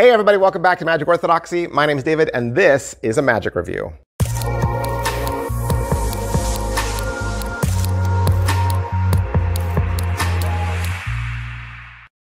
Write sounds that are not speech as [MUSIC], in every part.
Hey everybody, welcome back to Magic Orthodoxy. My name is David and this is a Magic Review.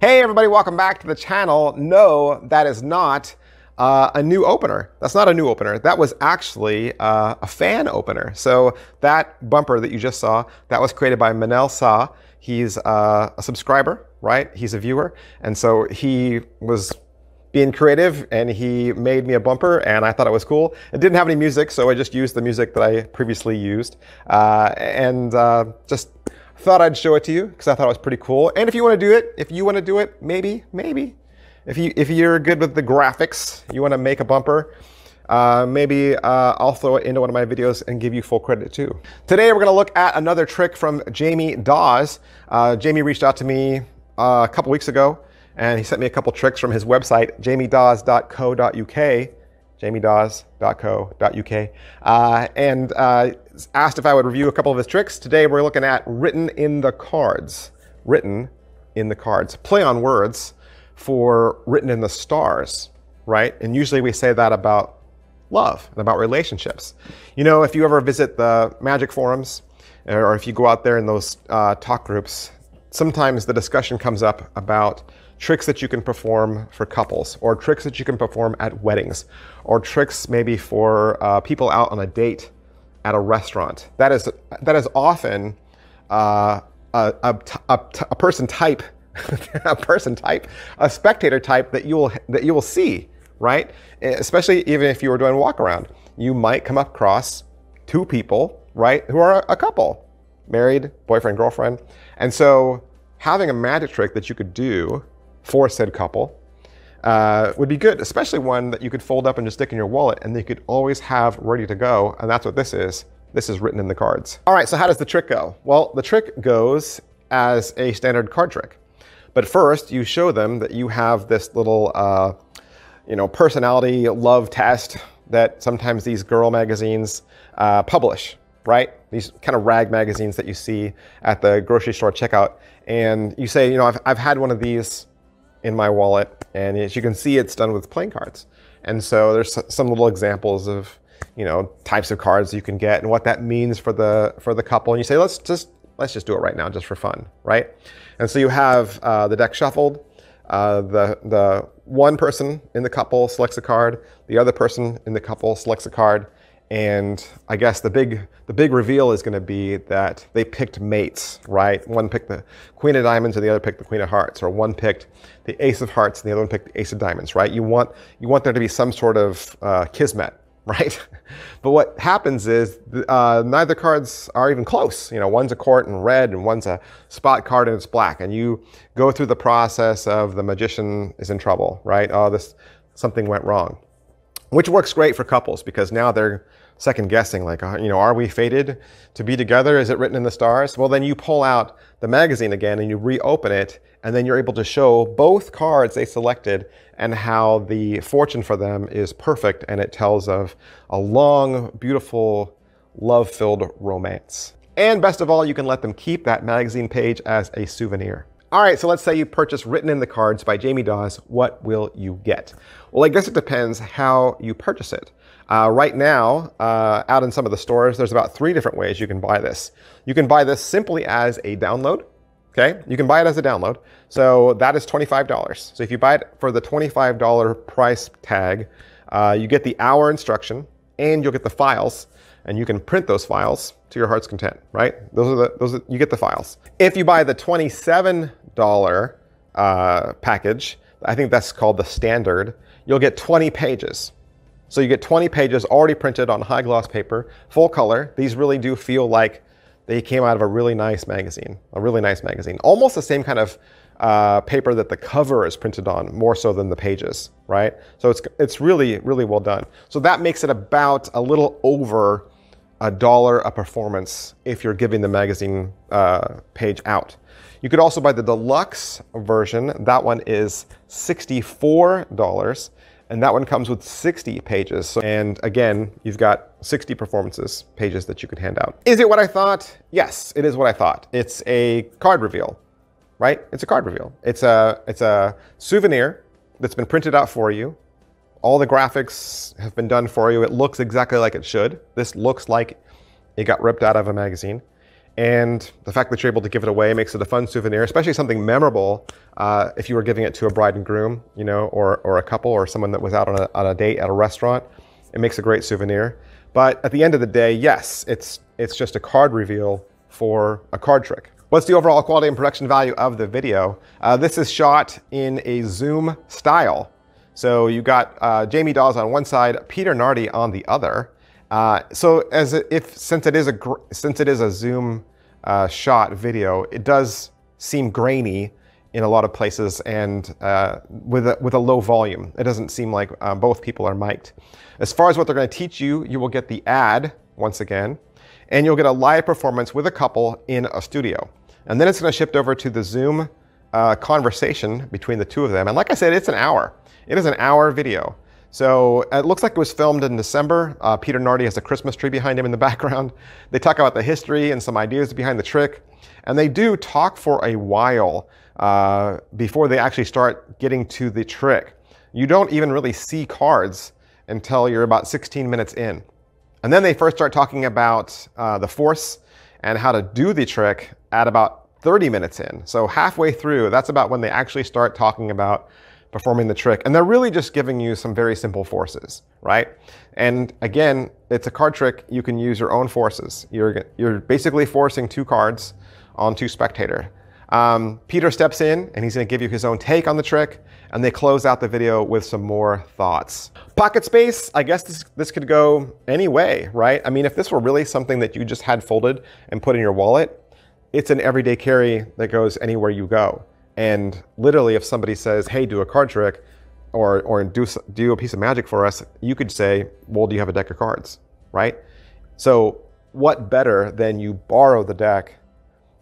Hey everybody, welcome back to the channel. No, that is not uh, a new opener. That's not a new opener. That was actually uh, a fan opener. So that bumper that you just saw, that was created by Manel Sa. He's uh, a subscriber, right? He's a viewer. And so he was being creative and he made me a bumper and I thought it was cool. It didn't have any music, so I just used the music that I previously used. Uh, and uh, just thought I'd show it to you because I thought it was pretty cool. And if you want to do it, if you want to do it, maybe, maybe. If, you, if you're good with the graphics, you want to make a bumper, uh, maybe uh, I'll throw it into one of my videos and give you full credit too. Today we're going to look at another trick from Jamie Daws. Uh, Jamie reached out to me uh, a couple weeks ago and he sent me a couple tricks from his website, jamiedaws.co.uk jamiedaws.co.uk, uh, and uh, asked if I would review a couple of his tricks. Today we're looking at written in the cards. Written in the cards. Play on words for written in the stars, right? And usually we say that about love and about relationships. You know, if you ever visit the magic forums, or if you go out there in those uh, talk groups, sometimes the discussion comes up about tricks that you can perform for couples, or tricks that you can perform at weddings, or tricks maybe for uh, people out on a date at a restaurant. That is, that is often uh, a, a, a, a person type, [LAUGHS] a person type, a spectator type that you will, that you will see, right? Especially even if you were doing walk around. You might come across two people, right, who are a couple, married, boyfriend, girlfriend. And so having a magic trick that you could do for said couple uh, would be good, especially one that you could fold up and just stick in your wallet and you could always have ready to go. And that's what this is. This is written in the cards. All right, so how does the trick go? Well, the trick goes as a standard card trick. But first, you show them that you have this little, uh, you know, personality love test that sometimes these girl magazines uh, publish, right? These kind of rag magazines that you see at the grocery store checkout. And you say, you know, I've, I've had one of these in my wallet. And as you can see, it's done with playing cards. And so there's some little examples of, you know, types of cards you can get and what that means for the for the couple. And you say, let's just let's just do it right now, just for fun, right? And so you have uh, the deck shuffled. Uh, the the one person in the couple selects a card. The other person in the couple selects a card. And I guess the big the big reveal is going to be that they picked mates, right? One picked the Queen of Diamonds, and the other picked the Queen of Hearts, or one picked the Ace of Hearts, and the other one picked the Ace of Diamonds, right? You want you want there to be some sort of uh, kismet, [LAUGHS] right? but what happens is uh, neither cards are even close. You know, one's a court in red, and one's a spot card and it's black, and you go through the process of the magician is in trouble, right? Oh, this something went wrong, which works great for couples because now they're second guessing, like, uh, you know, are we fated to be together? Is it written in the stars? Well, then you pull out the magazine again and you reopen it, and then you're able to show both cards they selected and how the fortune for them is perfect, and it tells of a long, beautiful, love-filled romance. And best of all, you can let them keep that magazine page as a souvenir. All right, so let's say you purchase Written in the Cards by Jamie Daws. What will you get? Well, I guess it depends how you purchase it. Uh, right now, uh, out in some of the stores, there's about three different ways you can buy this. You can buy this simply as a download. Okay, you can buy it as a download. So that is $25. So if you buy it for the $25 price tag, uh, you get the hour instruction and you'll get the files and you can print those files to your heart's content, right? Those are the, those are, you get the files. If you buy the $27 uh, package, I think that's called the standard, you'll get 20 pages. So you get 20 pages already printed on high gloss paper, full color. These really do feel like they came out of a really nice magazine, a really nice magazine. Almost the same kind of uh, paper that the cover is printed on, more so than the pages, right? So it's, it's really, really well done. So that makes it about a little over a dollar a performance if you're giving the magazine uh, page out. You could also buy the deluxe version. That one is $64 and that one comes with 60 pages. And again, you've got 60 performances pages that you could hand out. Is it what I thought? Yes, it is what I thought. It's a card reveal, right? It's a card reveal. It's a, it's a souvenir that's been printed out for you. All the graphics have been done for you. It looks exactly like it should. This looks like it got ripped out of a magazine. And the fact that you're able to give it away makes it a fun souvenir, especially something memorable uh, if you were giving it to a bride and groom, you know, or, or a couple or someone that was out on a, on a date at a restaurant. It makes a great souvenir. But at the end of the day, yes, it's, it's just a card reveal for a card trick. What's the overall quality and production value of the video? Uh, this is shot in a Zoom style. So you got uh, Jamie Daws on one side, Peter Nardi on the other. Uh, so as if since it is a since it is a zoom uh, shot video, it does seem grainy in a lot of places and uh, with a, with a low volume. It doesn't seem like uh, both people are mic'd. As far as what they're going to teach you, you will get the ad once again, and you'll get a live performance with a couple in a studio. And then it's going to shift over to the Zoom uh, conversation between the two of them. And like I said, it's an hour. It is an hour video. So it looks like it was filmed in December. Uh, Peter Nardi has a Christmas tree behind him in the [LAUGHS] background. They talk about the history and some ideas behind the trick. And they do talk for a while uh, before they actually start getting to the trick. You don't even really see cards until you're about 16 minutes in. And then they first start talking about uh, the force and how to do the trick at about 30 minutes in. So halfway through, that's about when they actually start talking about performing the trick. And they're really just giving you some very simple forces, right? And again, it's a card trick. You can use your own forces. You're, you're basically forcing two cards onto spectator. Um, Peter steps in and he's going to give you his own take on the trick. And they close out the video with some more thoughts. Pocket space, I guess this, this could go any way, right? I mean, if this were really something that you just had folded and put in your wallet, it's an everyday carry that goes anywhere you go. And literally, if somebody says, hey, do a card trick or, or do, do a piece of magic for us, you could say, well, do you have a deck of cards, right? So what better than you borrow the deck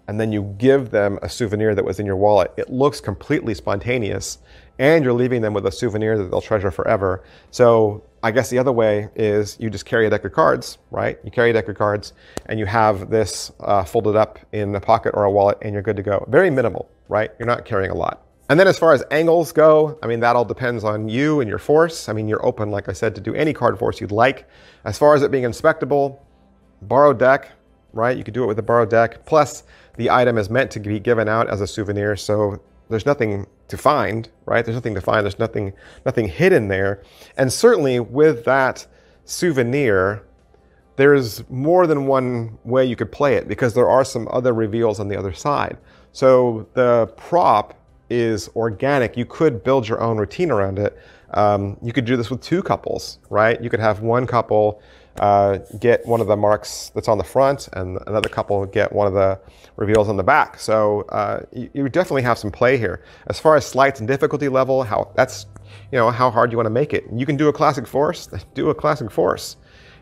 and then you give them a souvenir that was in your wallet. It looks completely spontaneous and you're leaving them with a souvenir that they'll treasure forever. So I guess the other way is you just carry a deck of cards, right? You carry a deck of cards and you have this uh, folded up in a pocket or a wallet and you're good to go. Very minimal, right? You're not carrying a lot. And then as far as angles go, I mean, that all depends on you and your force. I mean, you're open, like I said, to do any card force you'd like. As far as it being inspectable, borrowed deck, right? You could do it with a borrowed deck. Plus, the item is meant to be given out as a souvenir, so there's nothing to find, right? There's nothing to find. There's nothing, nothing hidden there. And certainly with that souvenir, there's more than one way you could play it because there are some other reveals on the other side. So the prop is organic. You could build your own routine around it. Um, you could do this with two couples, right? You could have one couple uh, get one of the marks that's on the front and another couple get one of the reveals on the back. So uh, you, you, definitely have some play here. As far as sleights and difficulty level, how that's, you know, how hard you want to make it. You can do a classic force, [LAUGHS] do a classic force.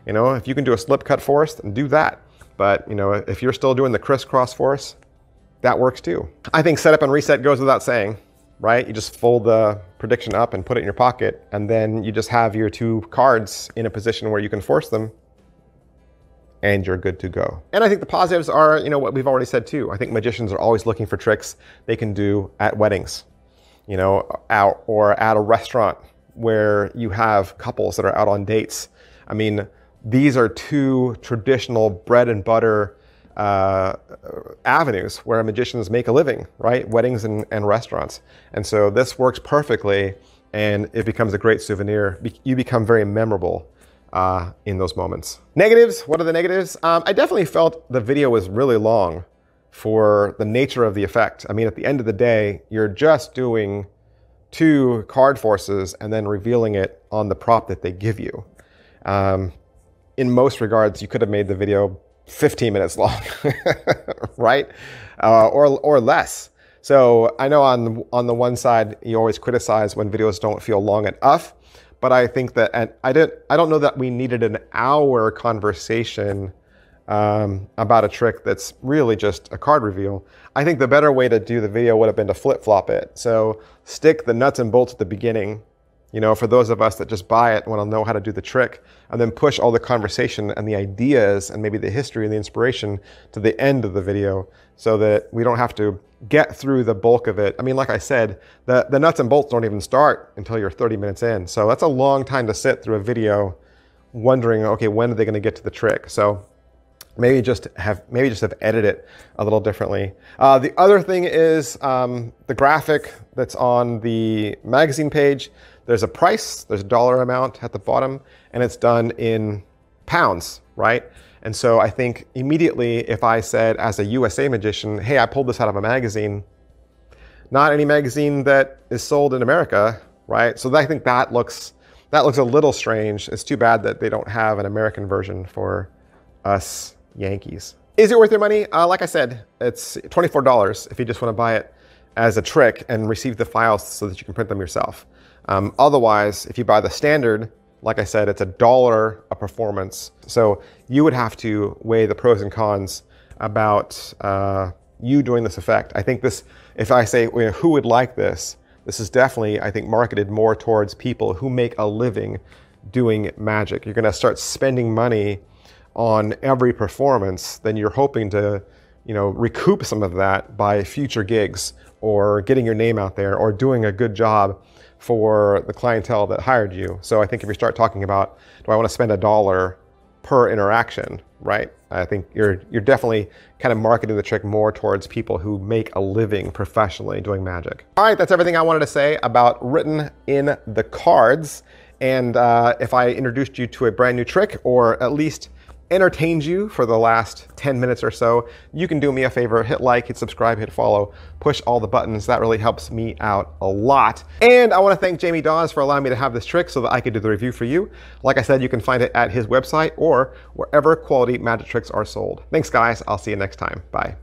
You know, if you can do a slip cut force, then do that. But, you know, if you're still doing the crisscross force, that works too. I think setup and reset goes without saying, right? You just fold the prediction up and put it in your pocket, and then you just have your two cards in a position where you can force them, and you're good to go. And I think the positives are, you know, what we've already said too. I think magicians are always looking for tricks they can do at weddings, you know, out or at a restaurant where you have couples that are out on dates. I mean, these are two traditional bread and butter uh, avenues where magicians make a living, right? Weddings and, and restaurants. And so this works perfectly and it becomes a great souvenir. You become very memorable uh, in those moments. Negatives, what are the negatives? Um, I definitely felt the video was really long for the nature of the effect. I mean, at the end of the day, you're just doing two card forces and then revealing it on the prop that they give you. Um, in most regards, you could have made the video 15 minutes long, [LAUGHS] right? Uh, or, or less. So I know on, on the one side, you always criticize when videos don't feel long enough, but I think that, and I, didn't, I don't know that we needed an hour conversation um, about a trick that's really just a card reveal. I think the better way to do the video would have been to flip flop it. So stick the nuts and bolts at the beginning you know, for those of us that just buy it and want to know how to do the trick, and then push all the conversation and the ideas and maybe the history and the inspiration to the end of the video so that we don't have to get through the bulk of it. I mean, like I said, the, the nuts and bolts don't even start until you're 30 minutes in. So that's a long time to sit through a video wondering, okay, when are they going to get to the trick? So maybe just have maybe just have edited it a little differently. Uh, the other thing is um, the graphic that's on the magazine page. There's a price, there's a dollar amount at the bottom, and it's done in pounds, right? And so I think immediately if I said as a USA magician, hey, I pulled this out of a magazine, not any magazine that is sold in America, right? So I think that looks that looks a little strange. It's too bad that they don't have an American version for us Yankees. Is it worth your money? Uh, like I said, it's $24 if you just want to buy it as a trick and receive the files so that you can print them yourself. Um, otherwise, if you buy the standard, like I said, it's a dollar a performance. So you would have to weigh the pros and cons about uh, you doing this effect. I think this, if I say you know, who would like this, this is definitely, I think, marketed more towards people who make a living doing magic. You're going to start spending money on every performance, then you're hoping to, you know, recoup some of that by future gigs or getting your name out there or doing a good job for the clientele that hired you. So I think if you start talking about, do I want to spend a dollar per interaction, right? I think you're you're definitely kind of marketing the trick more towards people who make a living professionally doing magic. All right, that's everything I wanted to say about written in the cards. And uh, if I introduced you to a brand new trick, or at least entertained you for the last 10 minutes or so, you can do me a favor, hit like, hit subscribe, hit follow, push all the buttons. That really helps me out a lot. And I want to thank Jamie Daws for allowing me to have this trick so that I could do the review for you. Like I said, you can find it at his website or wherever quality magic tricks are sold. Thanks guys, I'll see you next time. Bye.